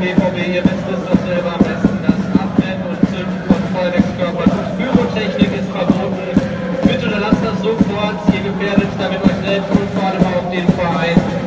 BVB, ihr wisst es doch selber am besten, das Atmen und Zünden von Feuerwerkskörpern und Pyrotechnik ist verboten. Bitte lasst das sofort, ihr gefährdet damit euch selbst und vor allem auch den Verein.